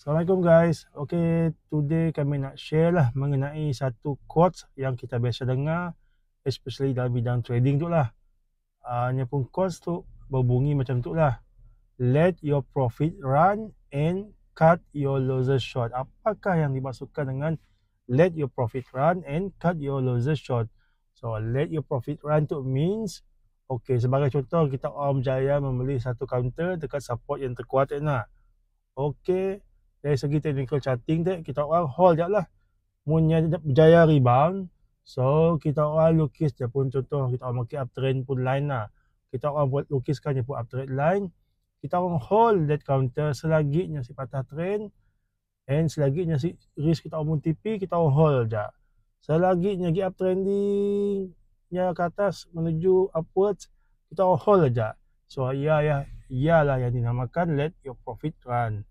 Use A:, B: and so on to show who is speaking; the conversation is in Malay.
A: Assalamualaikum guys. Okay, today kami nak share lah mengenai satu quotes yang kita biasa dengar especially dalam bidang trading tu lah. Uh, pun quotes tu berbunyi macam tu lah. Let your profit run and cut your losses short. Apakah yang dimaksudkan dengan let your profit run and cut your losses short? So, let your profit run tu means Okay, sebagai contoh kita orang berjaya membeli satu counter dekat support yang terkuat nak. Okay, dari segi technical charting tu kita orang hold je lah. Punya berjaya rebound. So kita orang lukis je pun contoh kita orang pakai uptrend pun line lah. Kita orang buat lukiskan je pun uptrend line. Kita orang hold that counter selagi nya si patah trend. And selagi nya si risk kita orang TP kita orang hold je selagi nya gi uptrending nya ke atas menuju upwards kita orang hold je so ya ya ialah yang dinamakan let your profit run